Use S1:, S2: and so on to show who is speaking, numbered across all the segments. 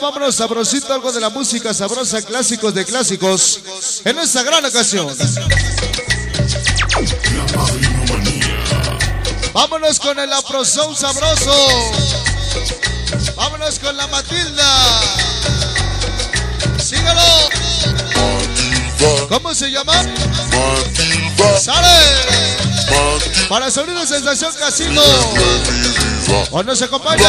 S1: vámonos sabrosito, algo de la música sabrosa, clásicos de clásicos, en esta gran ocasión. Vámonos con el Afrozón sabroso. Vámonos con la Matilda. Sígalo. ¿Cómo se llama? ¡Sale! Para sonido sensación casino. ¿O no se acompaña?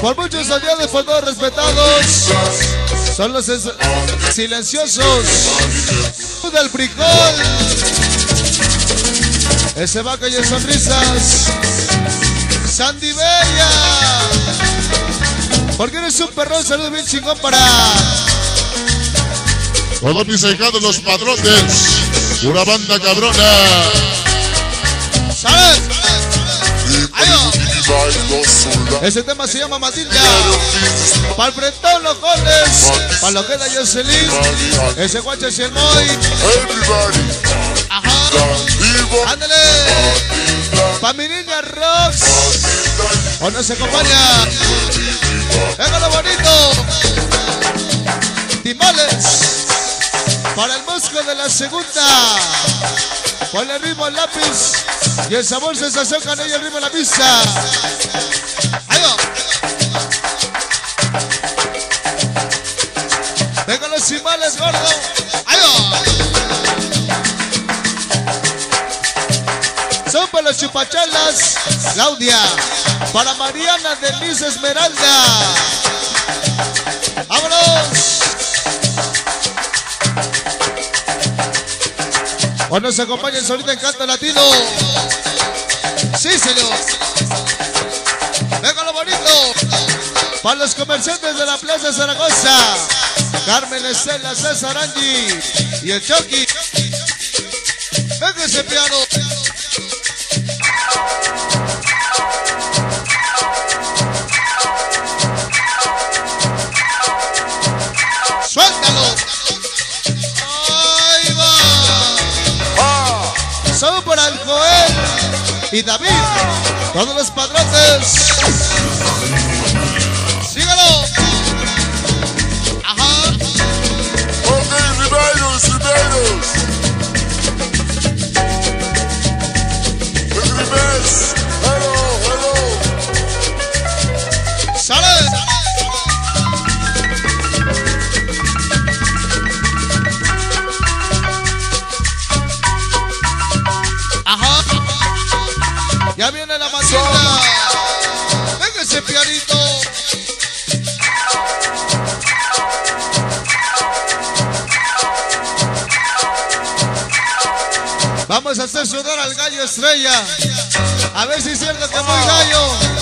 S1: Por muchos aliados, por todos respetados. Son los silenciosos. Del frijol. Ese vaca y sonrisas. Sandy Bella. Porque eres un perrón, saludo bien chingón para.
S2: Todos mis los padrones. Una banda cabrona.
S1: ¿Sabes? Ese tema se llama Matilda. Para el frentón, los goles. Para lo que da Jocelyn. Ese guacho es el Moy. Ajá. Ándale. Pa' mi niña Rox. O no se acompaña. lo bonito. Timales. Para el musco de la segunda. Ponle el ritmo lápiz. Y el sabor sensación canella, el ritmo a la pista. Ahí va. Los timales, gordo. Ahí va. Son para los chupachalas, Claudia. Para Mariana Denise Esmeralda. O nos acompaña el solito Encanto Latino. Sí, señor. Venga lo bonito. Para los comerciantes de la Plaza Zaragoza. Carmen Estela, César Angie y el Chucky. Venga ese piano. Y David, todos los padrotes. Hacer sudar al gallo estrella. A ver si es cierto que gallo.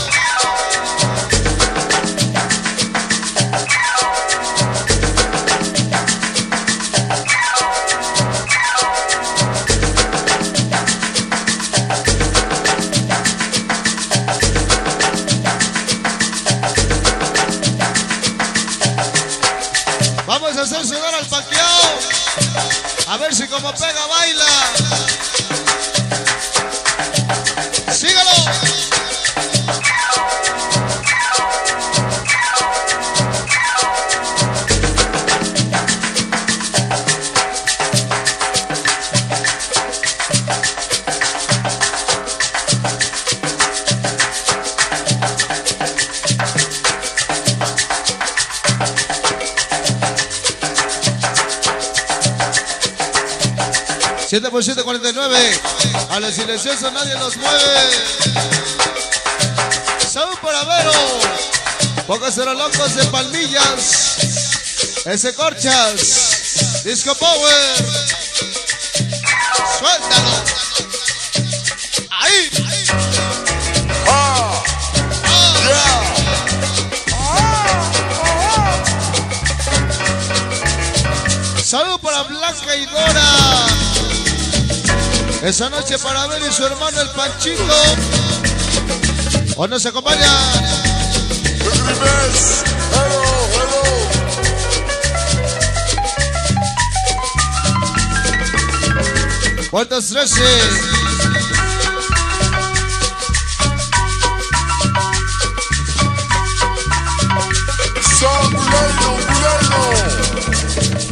S1: 7 por 7, 49. A los silenciosos nadie nos mueve. Salud para Vero. Pocos serán locos de palmillas. Ese corchas. Disco Power. Esa noche para ver y su hermano el Panchito. ¿O nos acompaña? Puertas 13.
S2: Son Bulano, Bulano.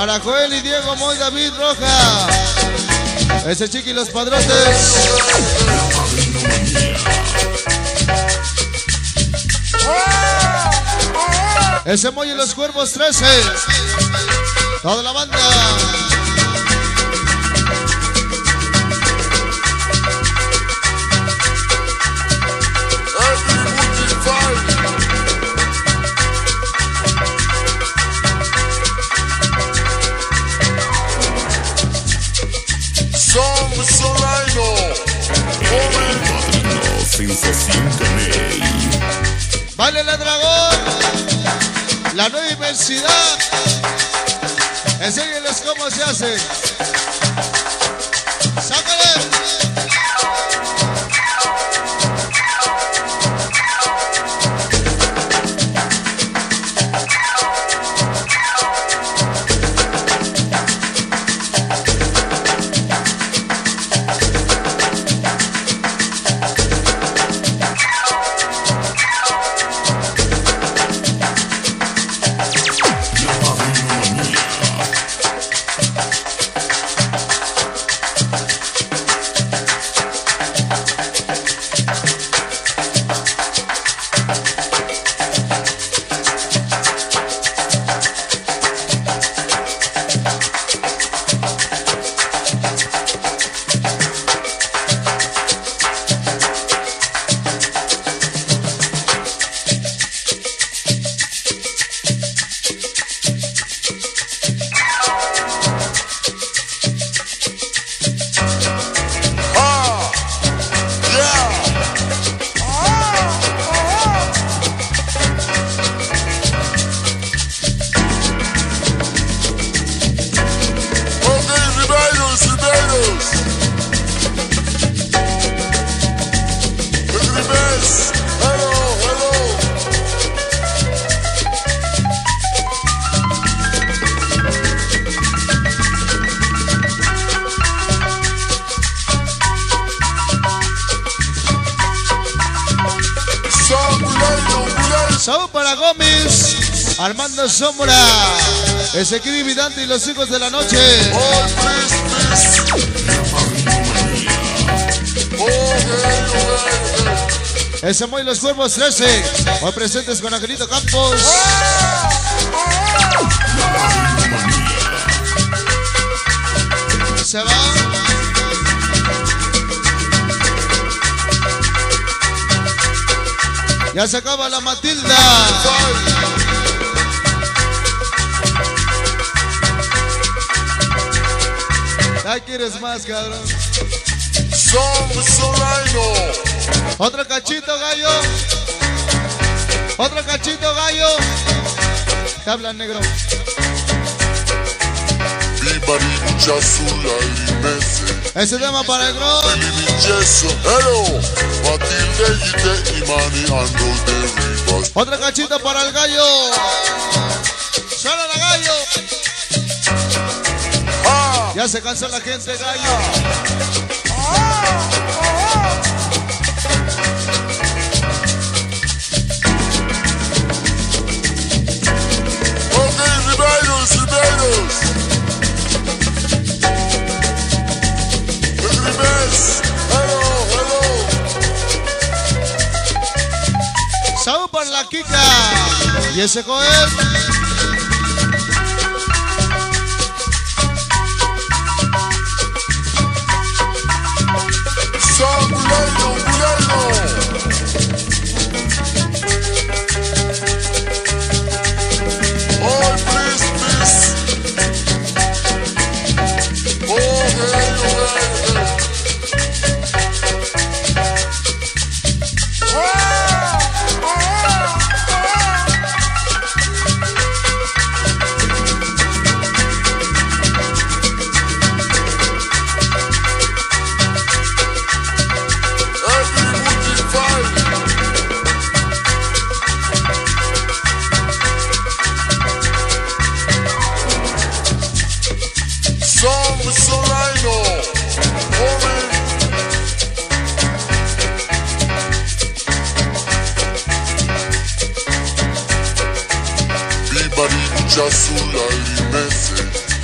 S1: Para y Diego Moy David Roja. Ese chiqui los padrotes. Ese Moy y los cuervos 13. Toda la banda. Vale la dragón. La nueva inmensidad. Enséñenles cómo se hace. Armando Sombra. Ese Vidante y los hijos de la noche. Ese Moy y los cuervos 13. Hoy presentes con Angelito Campos. Se va. Ya se acaba la Matilda. Ya quieres más, cabrón. Otro cachito, gallo. Otro cachito, gallo. Te hablan negro. Ese tema para el
S2: rivers.
S1: Otro cachito para el gallo. Suena la gallo. Ya se cansó la gente, gallo.
S2: okay, Ribeiros, Ribeiros. Ribeiros. Hello, hello.
S1: Saúl para la Kika. Y ese Joel.
S2: just soon I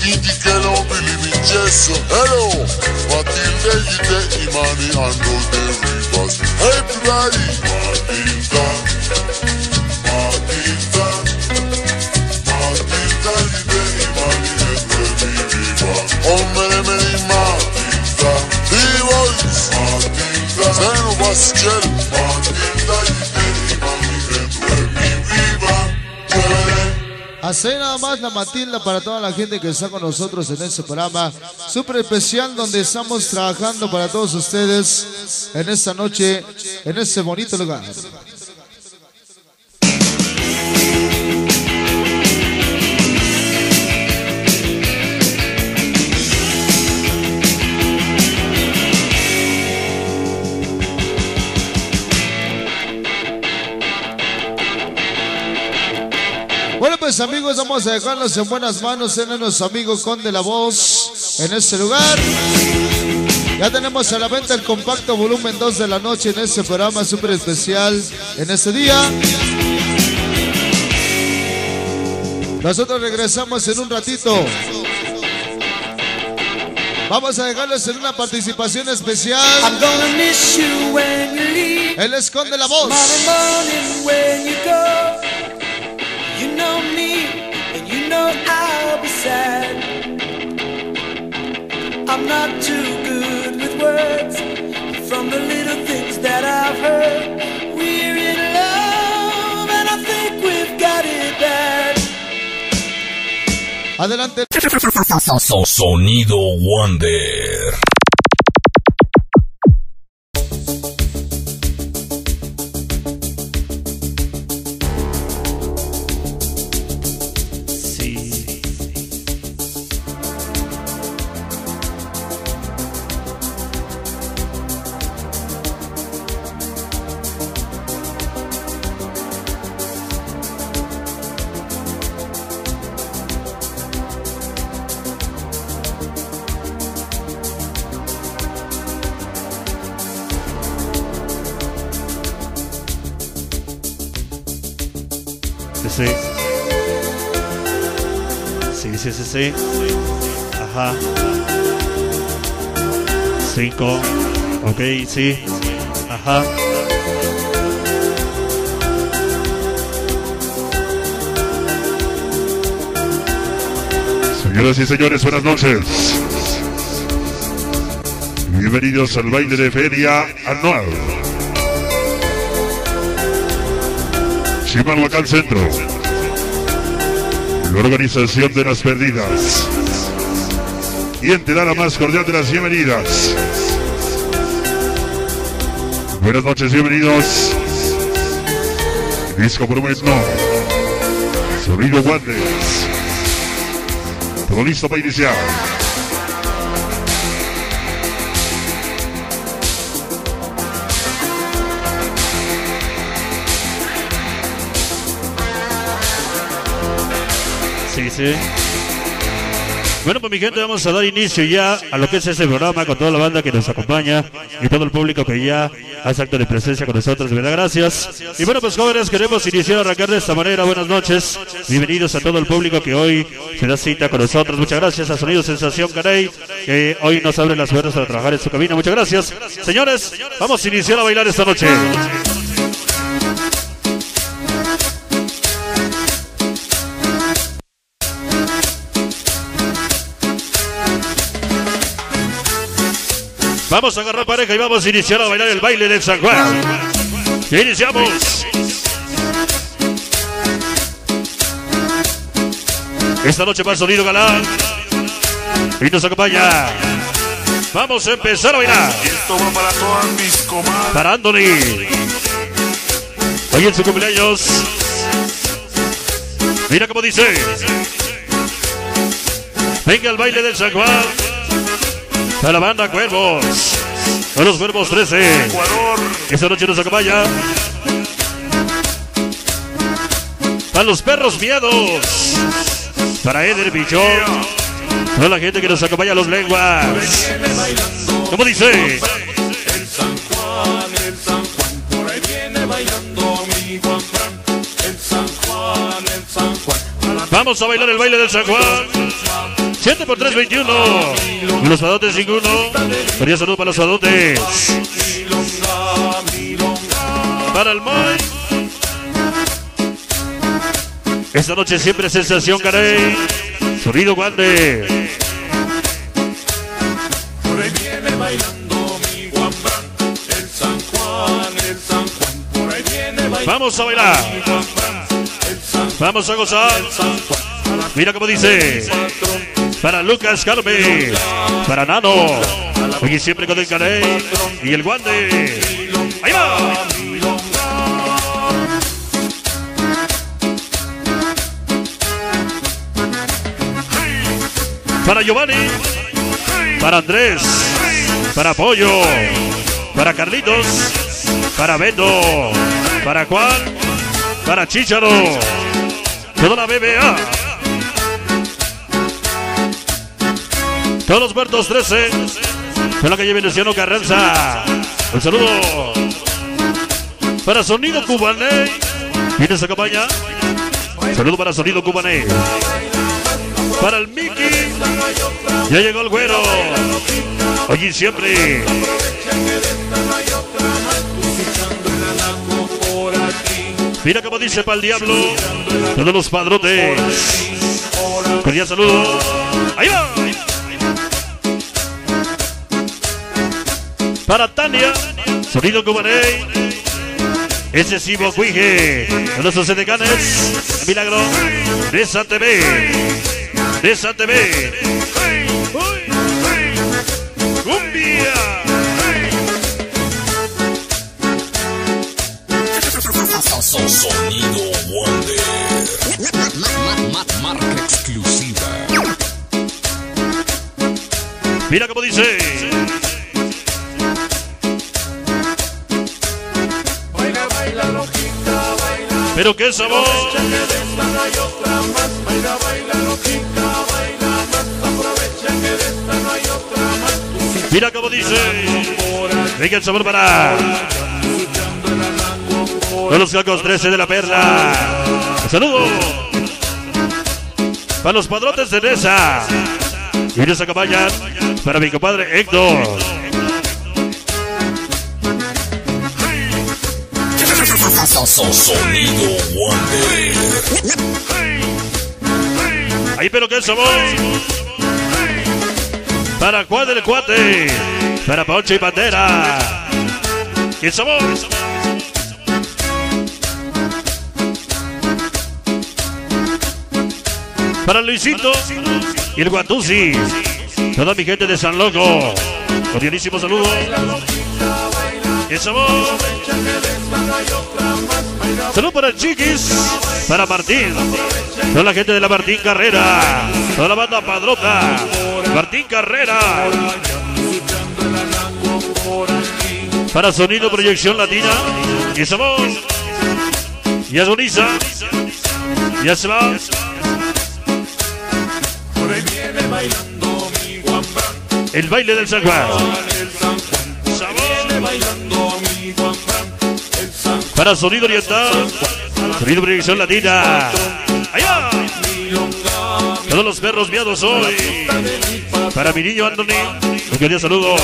S2: you cannot believe in Jesus, hello. Matilde, you take Imani and those the rivers Hey, bloody Matilda Matilda Matilda, you take Imani and the river Oh, many, many Matilda Divas Matilda
S1: Así nada más la Matilda para toda la gente que está con nosotros en este programa súper especial donde estamos trabajando para todos ustedes en esta noche, en este bonito lugar. Amigos, vamos a dejarlos en buenas manos en nuestro amigo Conde La Voz en este lugar. Ya tenemos a la venta el compacto volumen 2 de la noche en este programa súper especial en este día. Nosotros regresamos en un ratito. Vamos a dejarles en una participación especial.
S3: I'm gonna miss you when you leave.
S1: Él esconde la voz.
S3: Sad. I'm not too good with words. From the little things that I've heard, we're in love, and I think we've got it bad.
S1: Adelante.
S4: Sonido Wonder.
S3: Sí.
S5: Ajá. Cinco. Ok, sí. Ajá.
S6: Señoras y señores, buenas noches. Bienvenidos al baile de feria anual. Chimalhuacán Centro. Organización de las perdidas. ¿Quién te da la más cordial de las bienvenidas? Buenas noches, bienvenidos. Disco por un mes, no. Sonido Guantes. Todo listo para iniciar.
S5: Bueno, pues mi gente, vamos a dar inicio ya a lo que es este programa con toda la banda que nos acompaña y todo el público que ya hace acto de presencia con nosotros. Verdad, gracias. Y bueno, pues jóvenes, queremos iniciar a arrancar de esta manera. Buenas noches. Bienvenidos a todo el público que hoy se da cita con nosotros. Muchas gracias a Sonido Sensación Caney, que hoy nos abre las puertas para trabajar en su cabina. Muchas gracias. Señores, vamos a iniciar a bailar esta noche. Vamos a agarrar pareja y vamos a iniciar a bailar el baile del San Juan. Iniciamos. Esta noche más sonido galán. Y nos acompaña. Vamos a empezar a bailar.
S2: Esto va para todas mis comadres.
S5: Para Anthony. Hoy en su cumpleaños. Mira cómo dice. Venga el baile del San Juan. A la banda Cuervos. A los Cuervos 13.
S2: Ecuador.
S5: Esta noche nos acompaña. A los perros miedos. Para Eder Pichón. Toda la gente que nos acompaña a los lenguas. ¿Cómo dice?
S7: El San Juan, el San Juan, por ahí viene bailando
S5: Vamos a bailar el baile del San Juan. 7 por 3, 21. Y los fadotes ninguno. Quería salud para los fadotes. Para el Moy. Esta noche siempre sensación, caray. Sonido guante.
S7: Por ahí viene bailando mi Juan. Por ahí viene bailando
S5: Vamos a bailar. Vamos a gozar. Mira cómo dice. Para Lucas Carmen. Para Nano. Aquí siempre con el caray. Y el guante. Ahí va. Para Giovanni. Para Andrés. Para Pollo. Para Carlitos. Para Beto. Para Juan. Para Chicharo. Toda la BBA. Todos los muertos 13. En la calle Veneciano Carranza. Un saludo. Para Sonido Cubané. ¿Viene esa campaña? Saludo para Sonido Cubané. Para el Mickey. Ya llegó el güero. Allí siempre. Mira cómo dice para el diablo. Todos los padrotes. Cordial saludo. Ahí va. Para Tania. Sonido Cubané. Excesivo Cuije. De nuestros. Milagro. De esa TV. De esa TV.
S4: Sonido Wonder. Marca exclusiva.
S5: Mira cómo dice.
S7: Baila, baila, loquita, baila.
S5: Pero qué sabor.
S7: Aprovecha que de esta no hay otra más. Baila, baila, loquita, baila más. Aprovecha que de esta no hay otra más.
S5: Mira cómo dice. Venga el sabor para. Todos los cacos 13 de la perla. Un saludo. Para los padrotes de Nesa. Y de cabaña. Para mi compadre Héctor.
S4: Sonido.
S5: Ahí pero qué sabor. Para Juan del Cuate. Para Poncho y Pantera. ¡Qué sabor! Para Luisito y el Guatusi. Toda mi gente de San Loco. Cordialísimo saludo. ¡Qué sabor! Salud para Chiquis, para Martín, toda la gente de la Martín Carrera, toda la banda Padrota, Martín Carrera, para Sonido Proyección Latina, y sabor, y agoniza, ya se va,
S7: Por
S5: el baile del San Juan, para Sonido Oriental, Sonido Proyección Latina, va, todos los perros miados hoy, para mi niño Anthony, un querido saludo.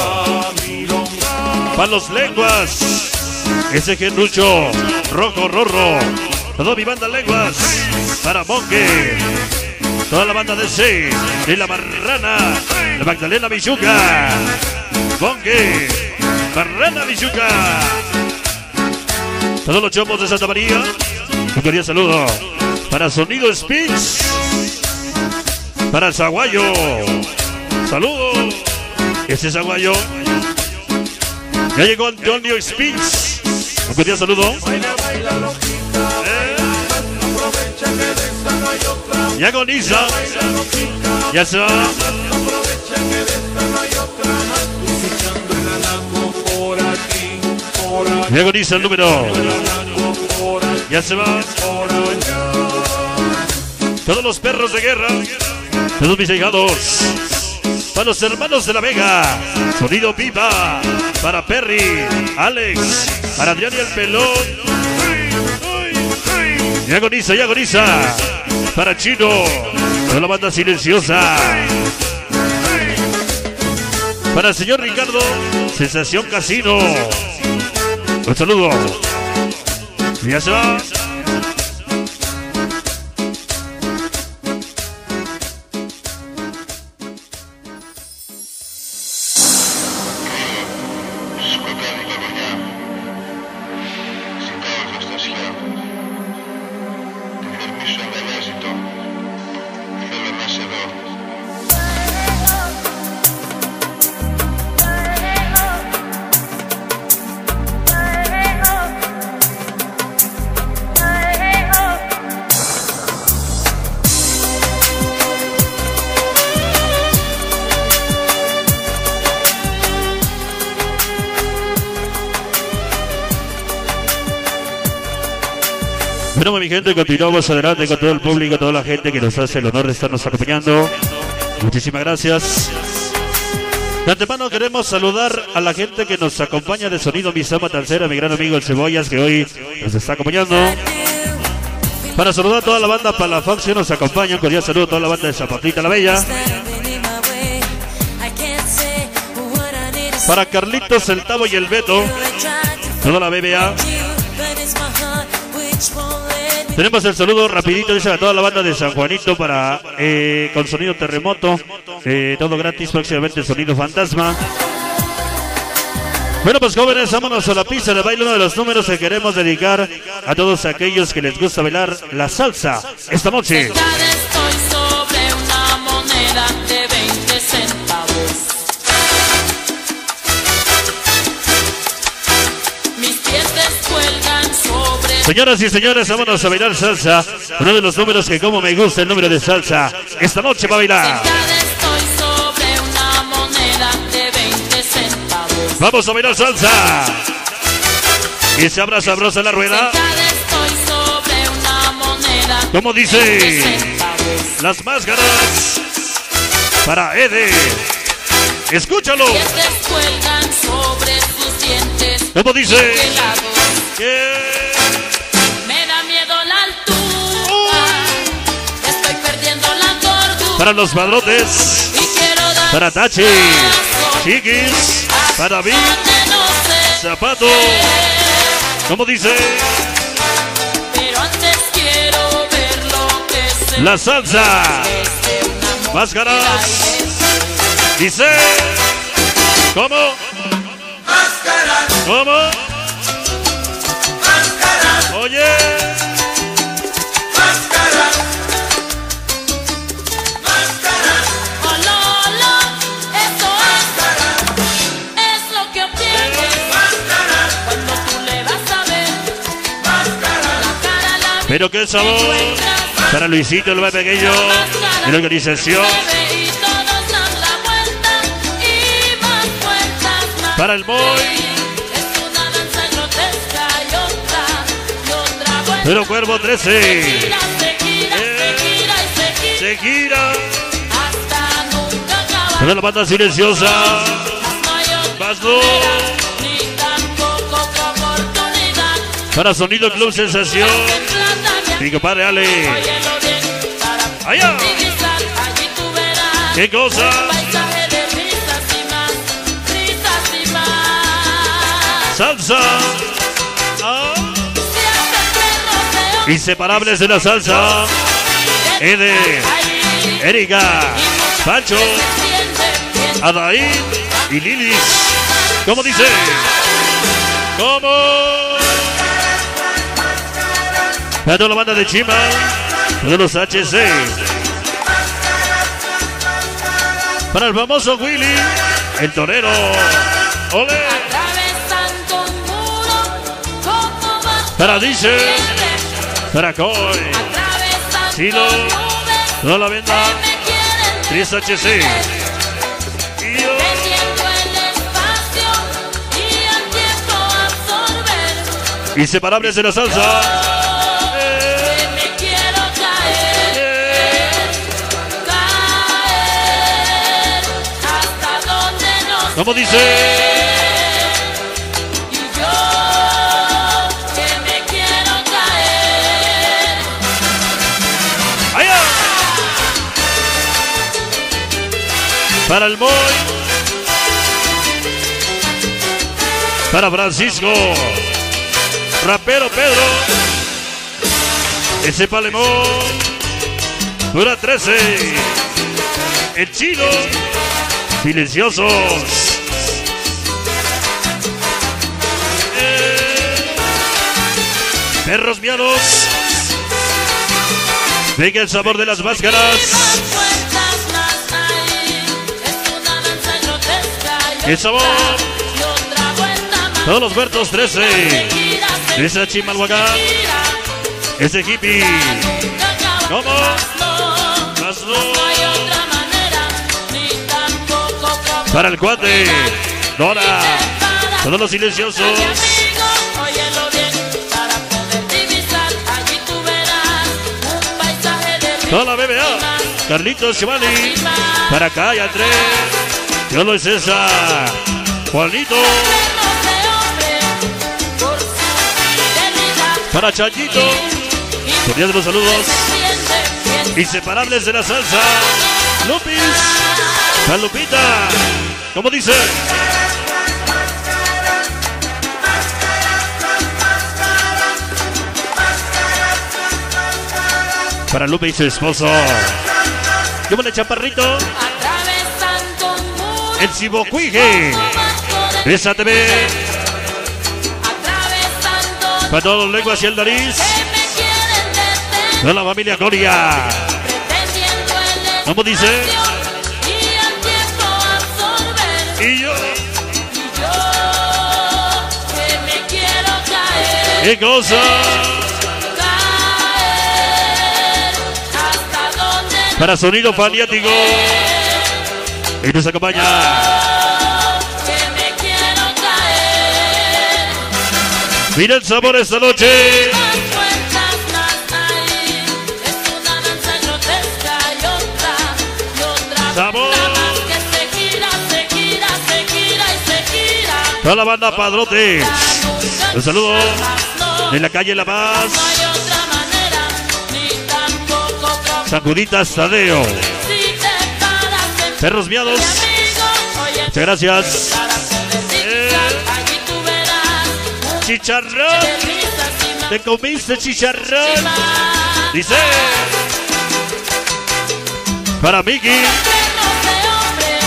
S5: Para los lenguas. Ese genrucho. Rojo, rorro. Toda mi banda lenguas. Para Monque. Toda la banda de C. De la Marrana. La Magdalena Michuca. Monque. Marrana Michuca. Todos los chomos de Santa María. Un querido saludo. Para Sonido Speech. Para Zaguayo. Saludo. Ese Zaguayo. Ya llegó Antonio Spins. Un cordial saludo. Eh. Ya agoniza. Ya se va. Ya agoniza el número. Ya se va. Todos los perros de guerra. Todos mis llegados. Para los hermanos de la Vega. Sonido Pipa. Para Perry. Alex. Para Adrián y el pelón. Y agoniza, y agoniza. Para Chino. Toda la banda silenciosa. Para el señor Ricardo. Sensación Casino. Un saludo. Ya. Gente, continuamos adelante con todo el público, toda la gente que nos hace el honor de estarnos acompañando. Muchísimas gracias. De antemano queremos saludar a la gente que nos acompaña de Sonido Misama Talcera, mi gran amigo el Cebollas, que hoy nos está acompañando. Para saludar a toda la banda Palafox que nos acompaña, un cordial saludo a toda la banda de Zapatita la Bella. Para Carlitos, el Tavo y el Beto, toda la BBA. Tenemos el saludo rapidito dice a toda la banda de San Juanito para eh, con sonido terremoto, eh, todo gratis, próximamente sonido fantasma. Bueno, pues jóvenes, vámonos a la pista de baile, uno de los números que queremos dedicar a todos aquellos que les gusta bailar la salsa esta noche.
S8: Estoy sobre una moneda de 20 centavos.
S5: Señoras y señores, vámonos a bailar salsa. Uno de los números que como me gusta el número de salsa. Esta noche va a bailar.
S8: Sentada estoy sobre una moneda de 20 centavos.
S5: Vamos a bailar salsa. Y se abra sabrosa la rueda. Como dice
S8: 20 centavos.
S5: las máscaras para Ede. Escúchalo. Como dice que para los padrotes, para Tachi, Chiquis, para Vic. Zapato. Como dice la salsa. Máscaras. Dice ¿Cómo? ¿Cómo? Oye. Pero qué sabor. Para Luisito el más pequeño la organización. Para el Moy.
S8: Es una danza grotesca y otra, y otra vuelta.
S5: Pero Cuervo 13.
S8: Se gira.
S5: Para la banda silenciosa. Más. Para Sonido Club Sensación. Mi compadre Ale. Allá. ¿Qué cosa? Salsa. Ah. Inseparables de la salsa. Ede. Erika. Pancho. Adaín y Lilis. ¿Cómo dice? ¿Cómo? Para toda la banda de Chima, de los HC. Para el famoso Willy, el torero. ¡Ole! Para Dice, para Coy,
S8: nubes
S5: toda la venda,
S8: que me quieren
S5: 3HC. Y yo. Inseparables de la salsa. ¿Cómo dice?
S8: Y yo que me quiero caer.
S5: Para el boy. Para Francisco. Rapero Pedro. Ese Palemón. Dura 13. El chino. Silenciosos. Perros miados. Venga el sabor de las máscaras. El sabor. Todos los muertos 13.
S8: Se gira, se
S5: Esa Chimalhuacán. Ese hippie. ¿Cómo?
S8: Más no.
S5: Para el cuate. Dora. Todos los silenciosos. Toda la BBA. Carlitos Giovanni. Para acá y Andrés. Yo lo es esa. Juanito. Para Chayito. Cordiales los saludos. Inseparables de la salsa. Lupis. San Lupita. ¿Cómo dice? Para Lupe y su esposo. ¿Qué el chaparrito? El Cibocuije. Esa TV. Para todos los lenguas y el nariz. De la familia
S8: el
S5: ¿Cómo dice?
S8: Y
S5: yo.
S8: Y yo que me quiero caer,
S5: ¿Qué cosa? Para sonido fanático. Y nos acompaña. Mira el sabor esta noche. Sabor. Toda la banda Padrotes.
S8: Nunca
S5: Un saludo de la calle La Paz. Sacuditas Tadeo. Perros miados. Muchas gracias.
S8: un
S5: Chicharrón. Te comiste chicharrón. Dice. Para Miki.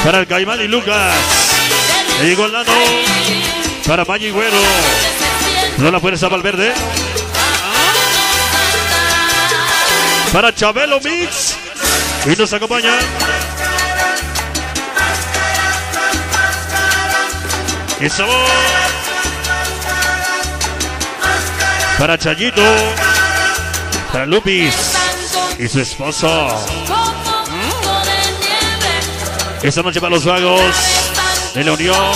S5: Para el Caimán y Lucas. El nano. Para Maggi Güero. No la fuerza Valverde. Para Chabelo Mix. Y nos acompaña. Y sabor. Para Chayito. Para Lupis. Y su esposo. Esta noche para los vagos. De la Unión.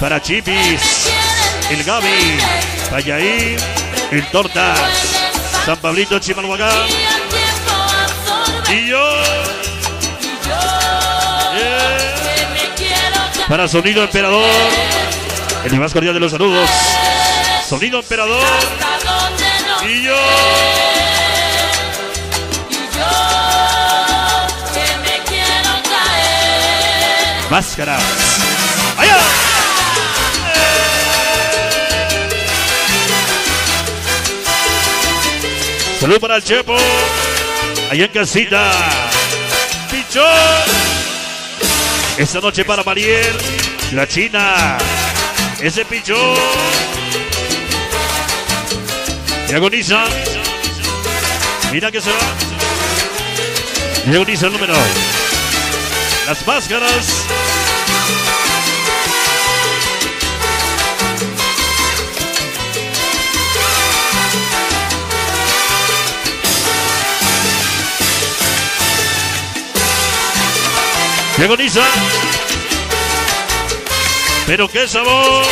S5: Para Chipis. El Gaby. Para Yair. El Tortas. San Pablito Chimalhuacán.
S8: Y absorbe
S5: Y yo.
S8: Que me quiero.
S5: Para Sonido Emperador. El más cordial de los saludos. Sonido Emperador. Y yo.
S8: y yo que me quiero caer.
S5: Máscaras. ¡Allá! Salud para el Chepo. Allá en casita. Pichón. Esta noche para Mariel. La China. Ese pichón. Y agoniza. Mira que se va. Y agoniza el número. Las máscaras. Agoniza. Pero qué sabor.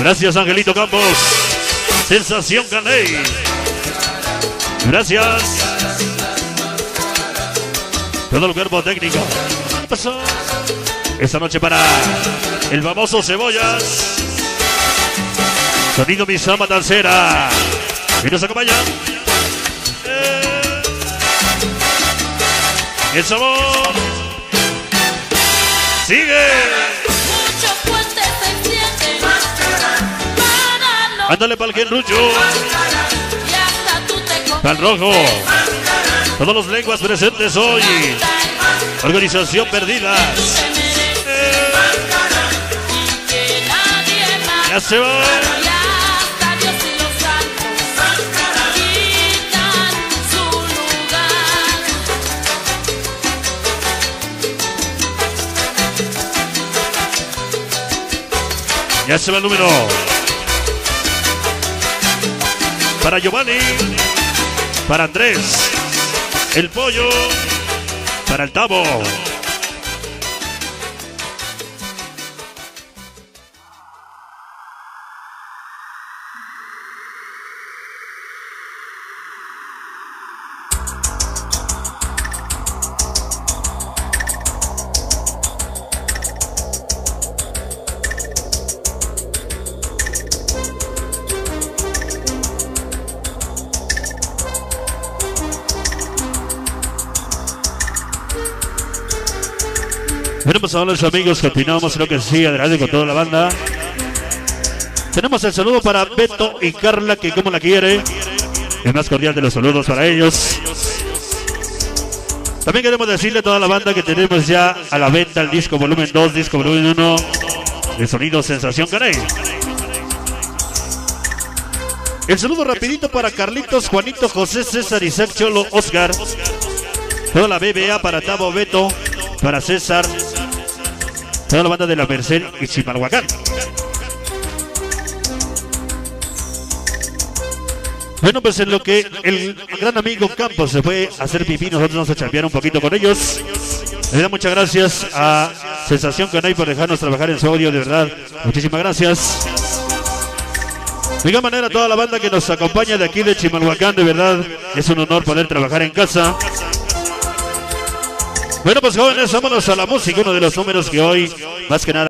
S5: Gracias, Angelito Campos. Sensación Caney. Gracias. Todo el cuerpo técnico. ¿Qué pasó? Esta noche para el famoso Cebollas. Sonido Misama Tancera. Y nos acompaña. Eh. El sabor. Sigue.
S8: Encienden para no
S5: Ándale pa'l rojo. Todos los lenguas presentes hoy. Organización
S8: más
S5: Ya se va. Ya se va el número. Para Giovanni. Para Andrés. El pollo. Para el tabo. Los amigos, continuamos lo que sí, adelante con toda la banda. Tenemos el saludo para Beto y Carla, que como la quiere. El más cordial de los saludos para ellos. También queremos decirle a toda la banda que tenemos ya a la venta el disco volumen 2, disco volumen 1 de sonido Sensación Caney. El saludo rapidito para Carlitos, Juanito, José, César, Isaac, Cholo, Oscar. Toda la BBA para Tabo, Beto, para César. Toda la banda de la Merced y Chimalhuacán. Bueno, pues en lo que el gran amigo Campos se fue a hacer pipí, nosotros nos chambear un poquito con ellos. Le da muchas gracias a Sensación Canay por dejarnos trabajar en su audio, de verdad. Muchísimas gracias. De igual manera, toda la banda que nos acompaña de aquí de Chimalhuacán, de verdad, es un honor poder trabajar en casa. Bueno, pues jóvenes, vámonos a la música, uno de los números que hoy, más que nada.